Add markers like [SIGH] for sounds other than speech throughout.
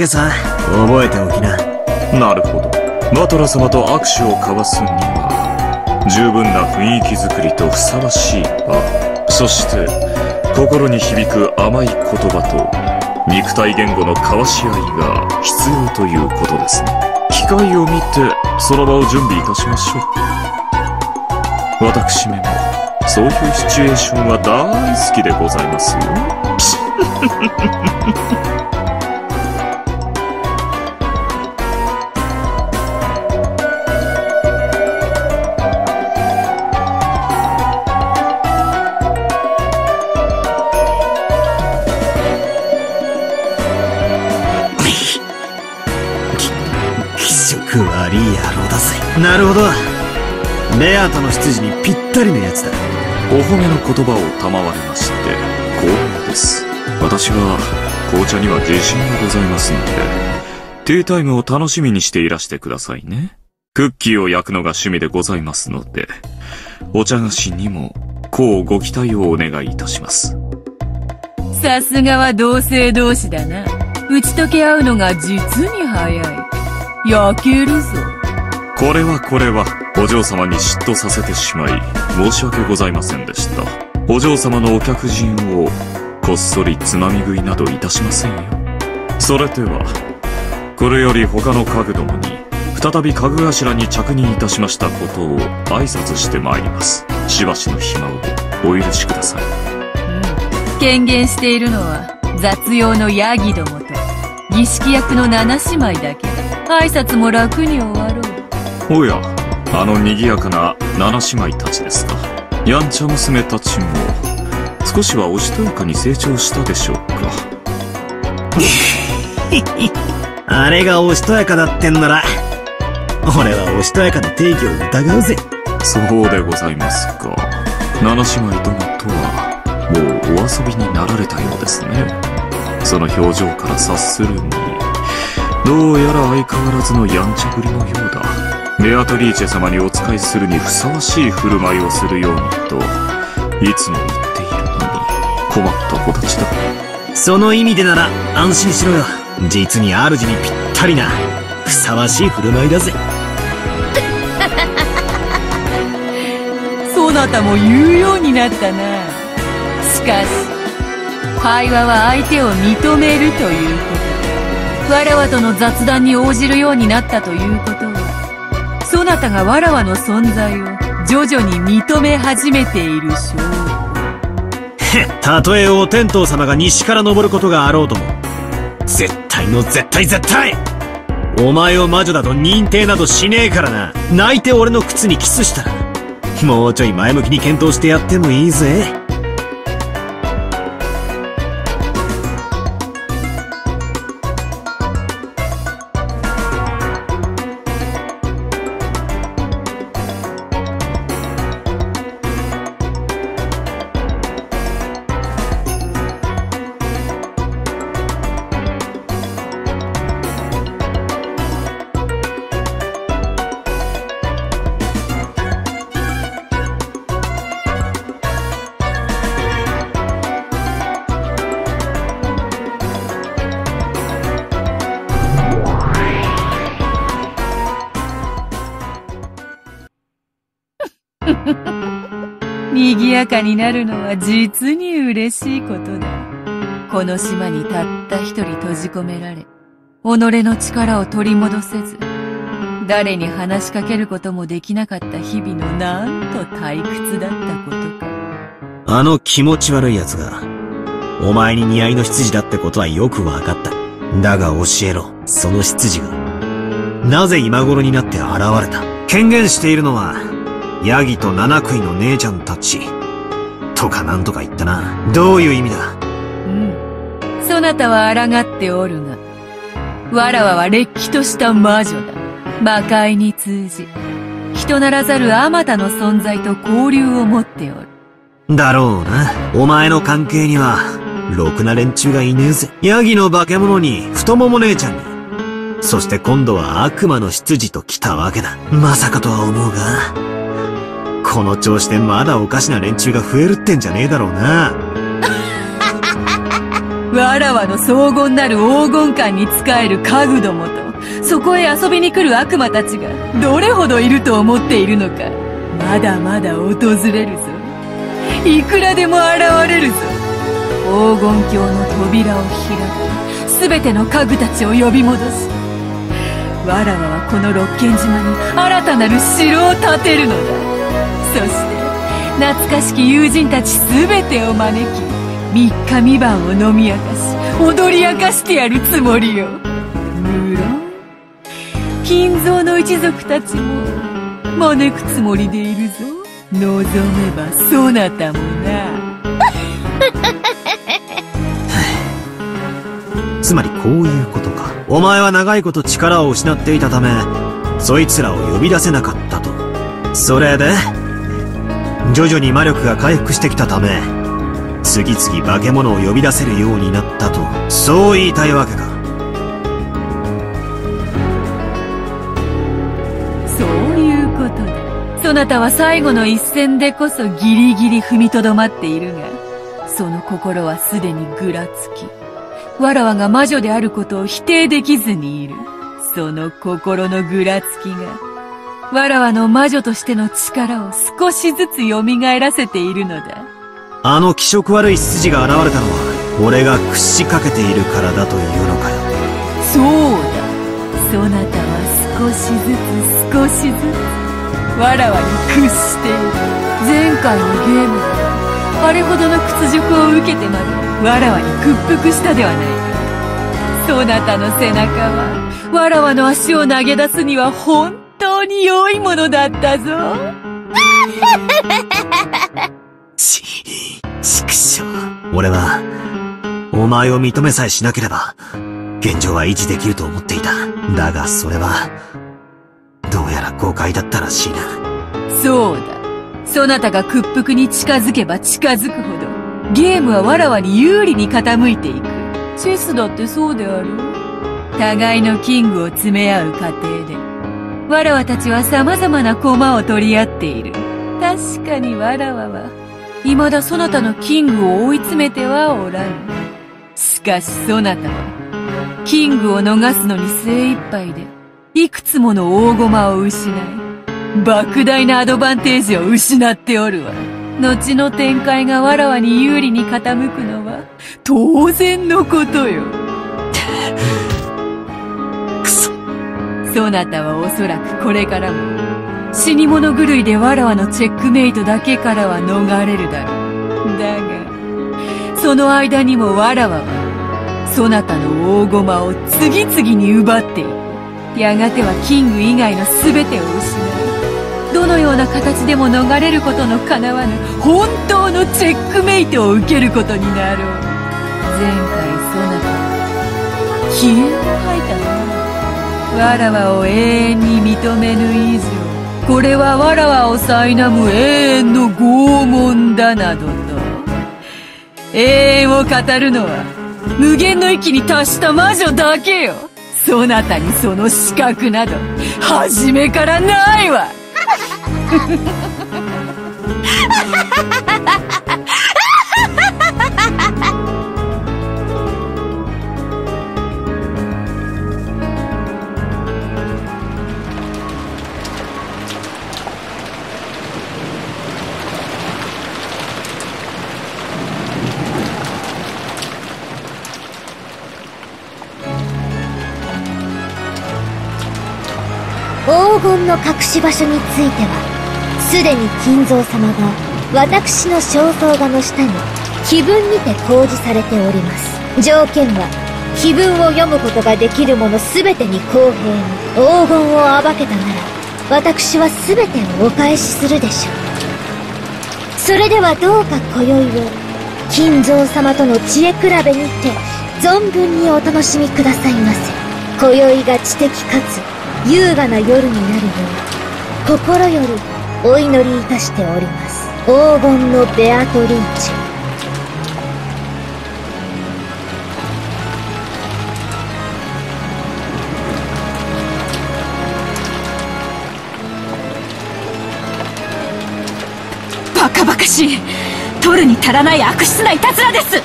けさ、覚えておきな。なるほど。バトラ様と握手を交わすには、十分な雰囲気作りとふさわしい場、そして、心に響く甘い言葉と、肉体言語の交わし合いが必要ということですね。機会を見て、その場を準備いたしましょう。私めも、そういうシチュエーションは大好きでございますよ。なるほど。レアとの執事にぴったりのやつだ。お褒めの言葉を賜りまして光栄です。私は紅茶には自信がございますのでティータイムを楽しみにしていらしてくださいね。クッキーを焼くのが趣味でございますのでお茶菓子にもこうご期待をお願いいたします。さすがは同性同士だな。打ち解け合うのが実に早い焼けるぞこれはこれは、お嬢様に嫉妬させてしまい、申し訳ございませんでした。お嬢様のお客人を、こっそりつまみ食いなどいたしませんよ。それでは、これより他の家具どもに、再び家具頭に着任いたしましたことを挨拶してまいります。しばしの暇をお許しください。うん。権限しているのは、雑用のヤギどもと、儀式役の七姉妹だけ。挨拶も楽に終わろう。おや、あの賑やかな七姉妹たちですか。やんちゃ娘たちも、少しはおしとやかに成長したでしょうか。[LAUGHS] あれがおしとやかだってんなら、俺はおしとやかの定義を疑うぜ。そうでございますか。七姉妹どもとは、もうお遊びになられたようですね。その表情から察するに、どうやら相変わらずのやんちゃぶりのようだ。ベアトリーチェ様にお仕えするにふさわしい振る舞いをするようにといつも言っているのに困った子たちだ。その意味でなら安心しろよ。実に主にぴったりなふさわしい振る舞いだぜ。そなたも言うようになったな。しかし会話は相手を認めるということわらわとの雑談に応じるようになったということはそなたがわらわの存在を徐々に認め始めている証拠。たとえお天道様が西から登ることがあろうとも絶対の絶対絶対お前を魔女だと認定などしねえからな。泣いて俺の靴にキスしたらもうちょい前向きに検討してやってもいいぜ。賑やかになるのは実に嬉しいことだ。この島にたった一人閉じ込められ、己の力を取り戻せず、誰に話しかけることもできなかった日々のなんと退屈だったことか。あの気持ち悪い奴が、お前に似合いの執事だってことはよくわかった。だが教えろ、その執事が。なぜ今頃になって現れた？権限しているのは、ヤギと七食いの姉ちゃんたち。とかなんとか言ったな。どういう意味だ？うん。そなたは抗っておるが、わらわはれっきとした魔女だ。魔界に通じ、人ならざるあまたの存在と交流を持っておる。だろうな。お前の関係には、ろくな連中がいねえぜ。ヤギの化け物に、太もも姉ちゃんに。そして今度は悪魔の執事と来たわけだ。まさかとは思うが、この調子でまだおかしな連中が増えるってんじゃねえだろうな。[LAUGHS] わらわの荘厳なる黄金館に仕える家具どもと、そこへ遊びに来る悪魔たちが、どれほどいると思っているのか。まだまだ訪れるぞ。いくらでも現れるぞ。黄金鏡の扉を開き、すべての家具たちを呼び戻し、わらわはこの六軒島に新たなる城を建てるのだ。そして、懐かしき友人たちすべてを招き、三日三晩を飲み明かし、踊り明かしてやるつもりよ。無論、金蔵の一族たちも、招くつもりでいるぞ。望めばそなたもな。[LAUGHS] つまりこういうことか。お前は長いこと力を失っていたため、そいつらを呼び出せなかったと。それで、徐々に魔力が回復してきたため、次々化け物を呼び出せるようになったと、そう言いたいわけか。そういうことだ。そなたは最後の一戦でこそギリギリ踏みとどまっているが、その心はすでにぐらつき、わらわが魔女であることを否定できずにいる。その心のぐらつきが、わらわの魔女としての力を少しずつ蘇らせているのだ。あの気色悪い筋が現れたのは、俺が屈しかけているからだというのかよ。そうだ。そなたは少しずつ少しずつ、わらわに屈している。前回のゲームでは、あれほどの屈辱を受けてまで、わらわに屈服したではないか。そなたの背中は、わらわの足を投げ出すには本当に良いものだったぞ。ち、畜生。俺は、お前を認めさえしなければ、現状は維持できると思っていた。だがそれは、どうやら誤解だったらしいな。そうだ。そなたが屈服に近づけば近づくほど、ゲームはわらわに有利に傾いていく。チェスだってそうである。互いのキングを詰め合う過程で、わらわたちは様々な駒を取り合っている。確かにわらわは、未だそなたのキングを追い詰めてはおらぬ。しかしそなたは、キングを逃すのに精一杯で、いくつもの大駒を失い、莫大なアドバンテージを失っておるわ。後の展開がわらわに有利に傾くのは、当然のことよ。そなたはおそらくこれからも、死に物狂いでわらわのチェックメイトだけからは逃れるだろう。だが、その間にもわらわは、そなたの大駒を次々に奪っていく。やがてはキング以外の全てを失い、どのような形でも逃れることの叶わぬ本当のチェックメイトを受けることになろう。前回そなたは、気鋭を吐いたな。わらわを永遠に認めぬ以上、これはわらわを苛む永遠の拷問だなどと。永遠を語るのは、無限の域に達した魔女だけよ。そなたにその資格など、初めからないわ [LAUGHS] の隠し場所については、すでに金蔵様が私の肖像画の下に碑文にて公示されております。条件は、碑文を読むことができる者すべてに公平に黄金を暴けたなら、私はすべてをお返しするでしょう。それではどうか今宵を、金蔵様との知恵比べにて、存分にお楽しみくださいませ。今宵が知的かつ、優雅な夜になるよう、心よりお祈りいたしております。黄金のベアトリーチェ。バカバカしい取るに足らない悪質ないたずらです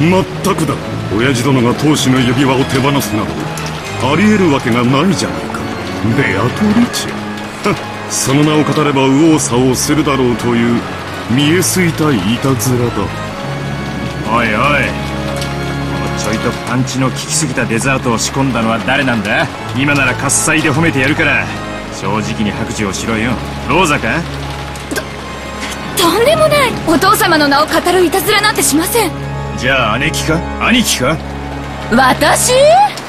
まったくだ親父殿が当主の指輪を手放すなどあり得るわけがないじゃないかベアトリチェその名を語れば右往左往するだろうという見えすいたいたずらだ。おいおい。このちょいとパンチの効きすぎたデザートを仕込んだのは誰なんだ？今なら喝采で褒めてやるから。正直に白状しろよ。ローザか？とんでもない。お父様の名を語るいたずらなんてしません。じゃあ姉貴か？兄貴か？私？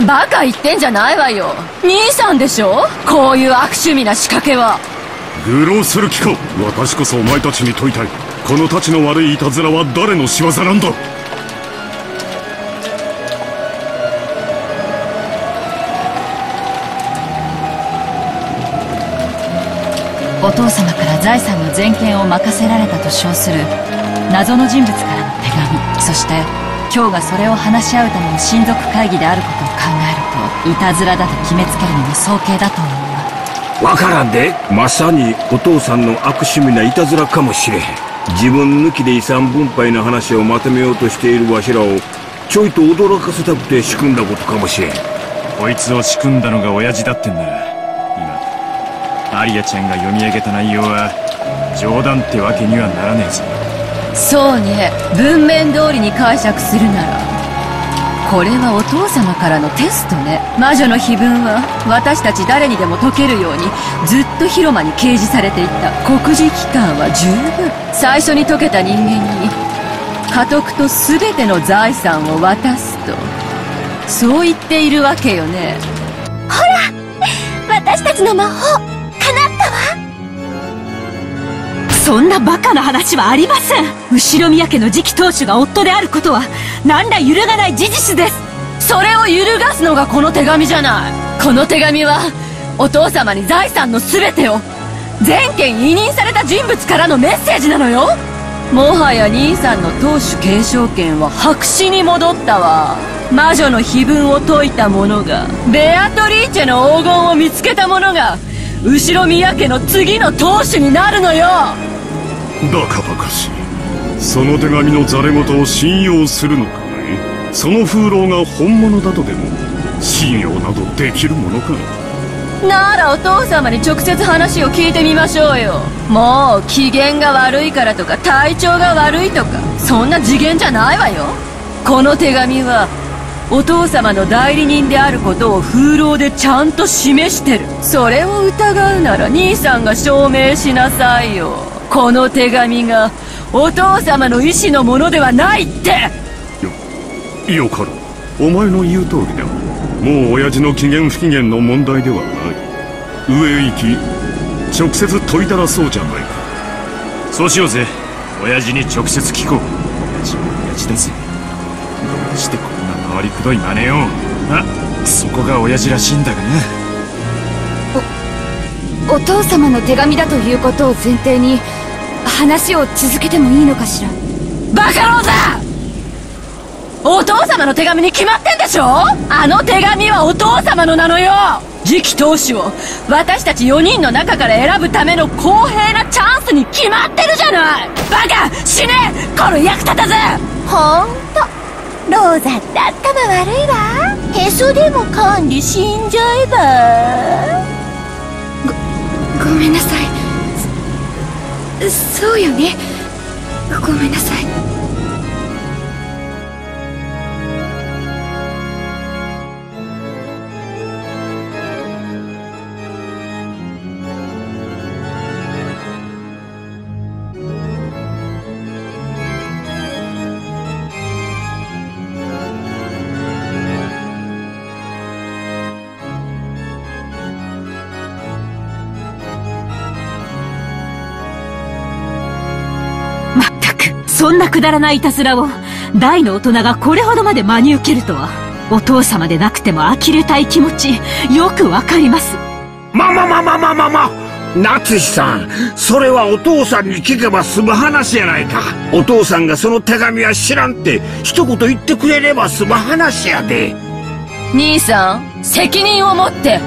バカ言ってんじゃないわよ。兄さんでしょ？こういう悪趣味な仕掛けは。愚弄する気か。私こそお前たちに問いたい。この太刀の悪いいたずらは誰の仕業なんだ？お父様から財産の全権を任せられたと称する謎の人物からの手紙。そして今日がそれを話し合うための親族会議であることを考えるといたずらだと決めつけるのも早計だと思うわ。わからんで。まさにお父さんの悪趣味ないたずらかもしれへん。自分抜きで遺産分配の話をまとめようとしているわしらをちょいと驚かせたくて仕組んだことかもしれん。こいつを仕組んだのが親父だってんなら今。アリアちゃんが読み上げた内容は冗談ってわけにはならねえぞそうね。文面通りに解釈するなら。これはお父様からのテストね。魔女の碑文は私たち誰にでも解けるようにずっと広間に掲示されていた。告示期間は十分。最初に解けた人間に家督と全ての財産を渡すと。そう言っているわけよね。ほら私たちの魔法。そんなバカな話はありません。後宮家の次期当主が夫であることは何ら揺るがない事実です。それを揺るがすのがこの手紙じゃない。この手紙はお父様に財産の全てを全権委任された人物からのメッセージなのよ。もはや兄さんの当主継承権は白紙に戻ったわ。魔女の碑文を解いた者がベアトリーチェの黄金を見つけた者が後宮家の次の当主になるのよ。バカバカしいその手紙のざれ言を信用するのかねその風浪が本物だとでも信用などできるものかならお父様に直接話を聞いてみましょうよ。もう機嫌が悪いからとか体調が悪いとかそんな次元じゃないわよ。この手紙はお父様の代理人であることを風浪でちゃんと示してる。それを疑うなら兄さんが証明しなさいよ。この手紙がお父様の意志のものではないって。よかろう。お前の言う通りだもう親父の機嫌不機嫌の問題ではない。上へ行き直接問いたらそうじゃないか。そうしようぜ。親父に直接聞こう。親父は親父だぜどうしてこんな回りくどい真似を。あそこが親父らしいんだがな。お父様の手紙だということを前提に話を続けてもいいのかしら？バカローザお父様の手紙に決まってんでしょ?あの手紙はお父様のなのよ次期当主を私たち4人の中から選ぶための公平なチャンスに決まってるじゃない!バカ死ね!この役立たず!ほんと。ローザって頭悪いわ。へそでも噛んで死んじゃえば。ごごめんなさいそうよね。ごめんなさい。まったく。そんなくだらないいたずらを大の大人がこれほどまで真に受けるとは。お父様でなくても呆れたい気持ちよくわかります。ままままままま夏日さんそれはお父さんに聞けば済む話やないか。お父さんがその手紙は知らんって一言言ってくれれば済む話やで。兄さん責任を持って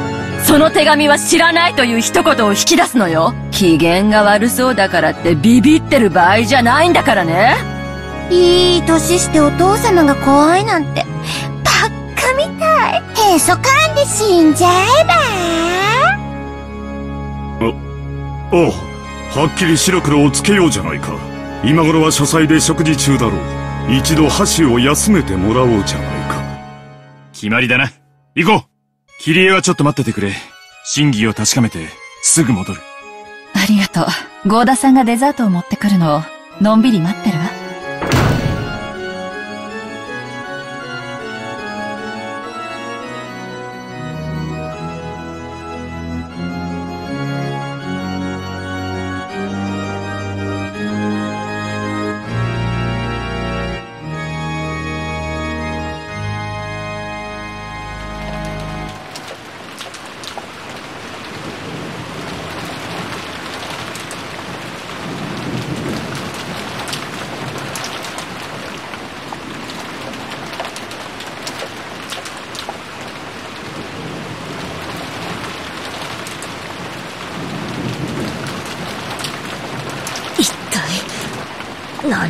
その手紙は知らないという一言を引き出すのよ。機嫌が悪そうだからってビビってる場合じゃないんだからね。いい年してお父様が怖いなんて、バッカみたい。へそかんで死んじゃえば。ああはっきり白黒をつけようじゃないか。今頃は書斎で食事中だろう。一度箸を休めてもらおうじゃないか。決まりだな。行こうキリエはちょっと待っててくれ。真偽を確かめて、すぐ戻る。ありがとう。ゴーダさんがデザートを持ってくるのを、のんびり待ってるわ。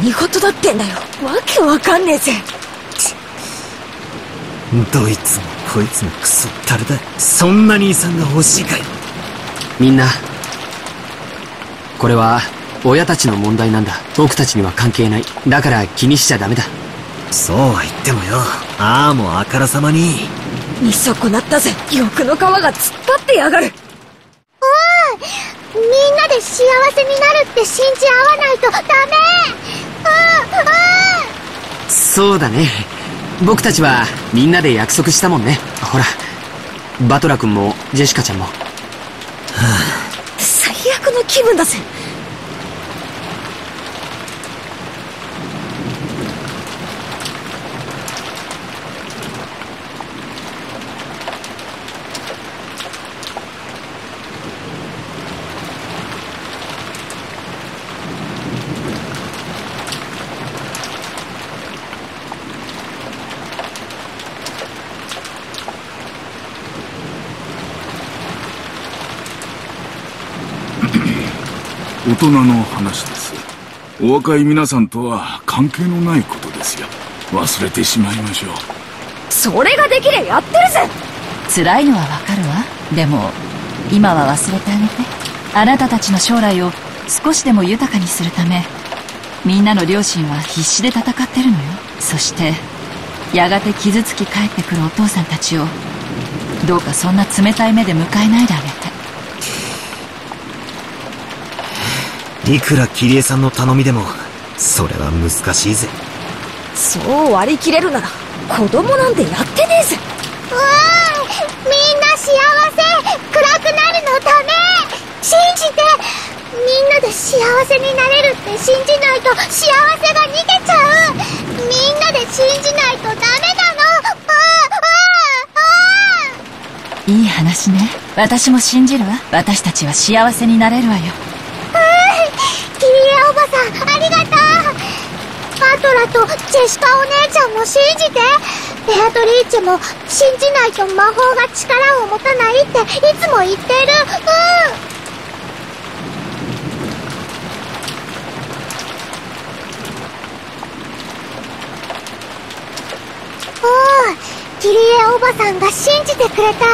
何事だってんだよ。わけわかんねえぜ。どいつもこいつもクソったれだ。そんな兄さんが欲しいかよ。みんな、これは、親たちの問題なんだ。僕たちには関係ない。だから気にしちゃダメだ。そうは言ってもよ。ああもうあからさまに。見損なったぜ。欲の皮が突っ張ってやがる。みんなで幸せになるって信じ合わないとダメうんうんそうだね。僕たちはみんなで約束したもんね。ほら、バトラ君もジェシカちゃんも。最悪の気分だぜ。人の話ですお若い皆さんとは関係のないことですよ忘れてしまいましょうそれができりゃやってるぜ辛いのはわかるわ。でも、今は忘れてあげて。あなたたちの将来を少しでも豊かにするため、みんなの両親は必死で戦ってるのよ。そして、やがて傷つき帰ってくるお父さんたちを、どうかそんな冷たい目で迎えないであげて。いくらキリエさんの頼みでも、それは難しいぜ。そう割り切れるなら、子供なんてやってねえぜ。うわーみんな幸せ暗くなるのダメ信じてみんなで幸せになれるって信じないと幸せが逃げちゃうみんなで信じないとダメなのあああいい話ね。私も信じるわ。私たちは幸せになれるわよ。キリエおばさんありがとうパトラとジェシカお姉ちゃんも信じてベアトリーチェも信じないと魔法が力を持たないっていつも言ってる。うん。おーキリエおばさんが信じてくれた。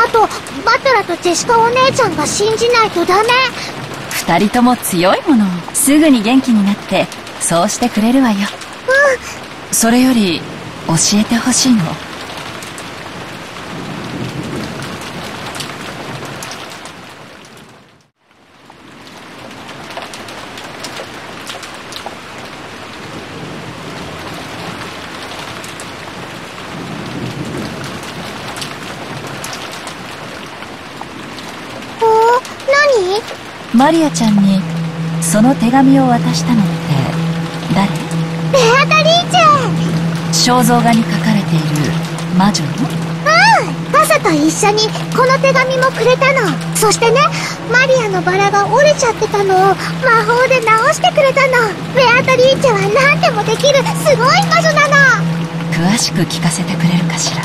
あとバトラとジェシカお姉ちゃんが信じないとダメ。二人とも強いもの。すぐに元気になって、そうしてくれるわよ。それより、教えてほしいの。マリアちゃんに、その手紙を渡したの誰ベアトリーチェ肖像画に書かれている魔女の？うん。朝と一緒にこの手紙もくれたの。そしてねマリアのバラが折れちゃってたのを魔法で直してくれたの。ベアトリーチェは何でもできる。すごい魔女なの。詳しく聞かせてくれるかしら。